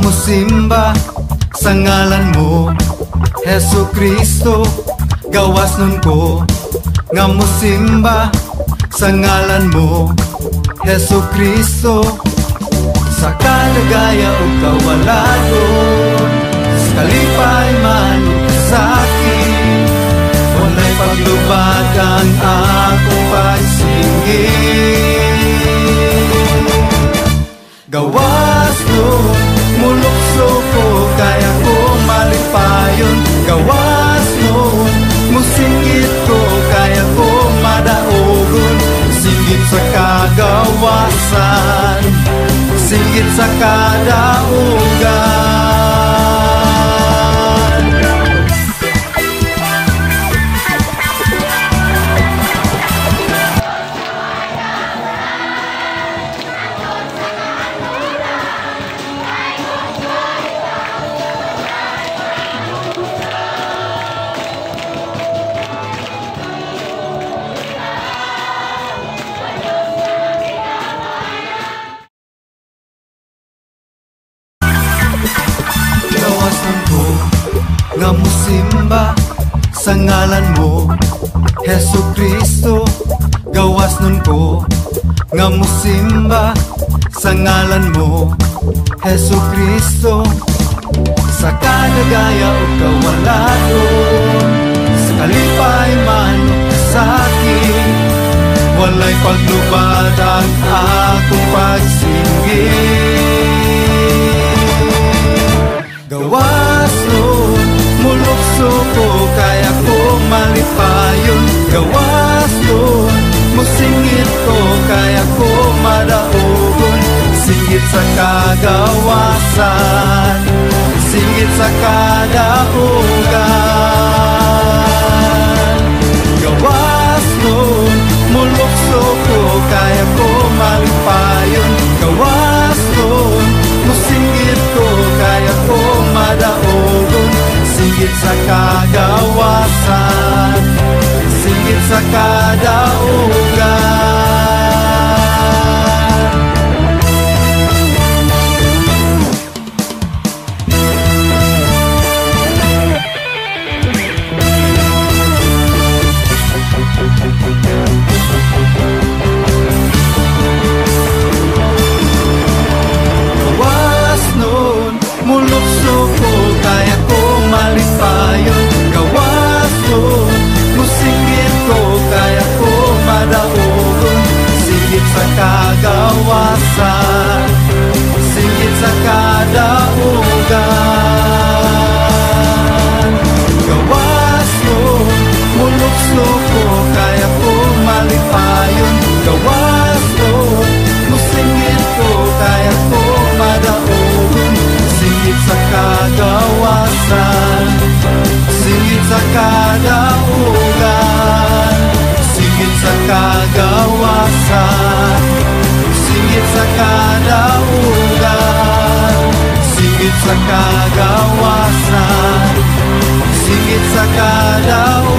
musimba sa ngalan mo Heso Kristo Gawas nun ko. Nga musimba sa ngalan mo Heso Kristo. Sa kalagaya o kawalagon Sa kalipay man o kasakit Walay paglubad ang akong pagsingit Gawas nun, Kaya ko malipayon Gawas nun, musingit ko Kaya ko madaogon Singit sa kagawasan Singit sa kadaugan nga musimba sa ngalan mo. Heso Kristo Gawas nun ko. Nga musimba sa ngalan mo. Heso Kristo Sa kadagaya o kawalagon Sa kalipay man o kasakit Walay paglubad ang akong pagsingit Gawas ko malipayon Gawas nun, musingit ko Kaya ko madaogon Singit sa kagawasan Singit Singit sa kagawasan Singit sa kadaugan